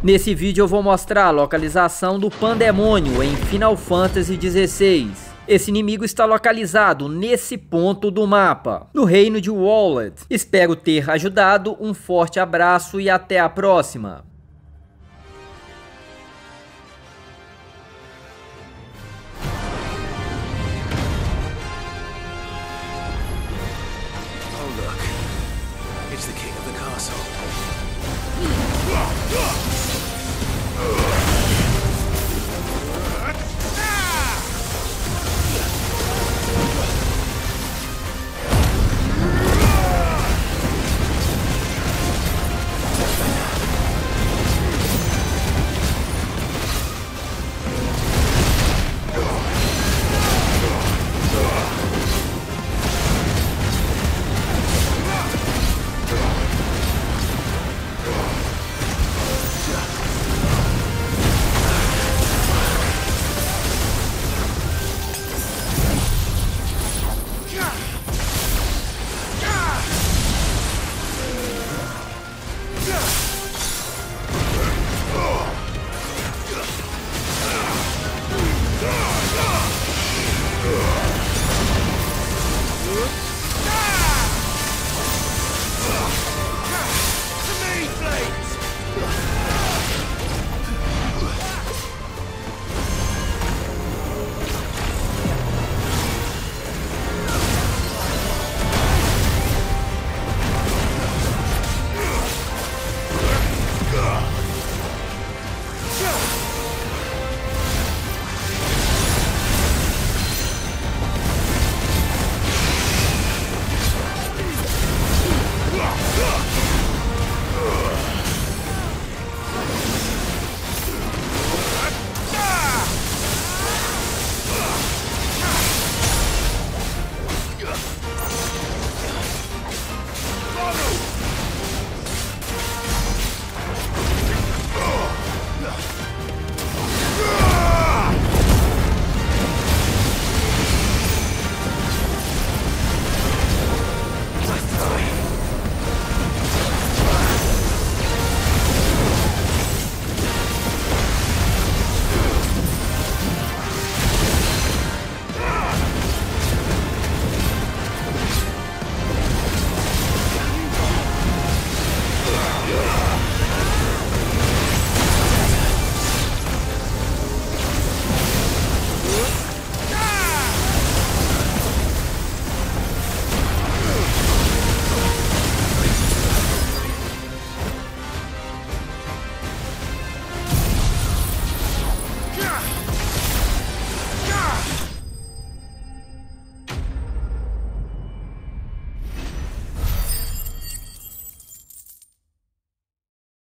Nesse vídeo eu vou mostrar a localização do Pandemônio em Final Fantasy XVI. Esse inimigo está localizado nesse ponto do mapa, no reino de Wallet. Espero ter ajudado, um forte abraço e até a próxima. It's the king of the castle. Ugh!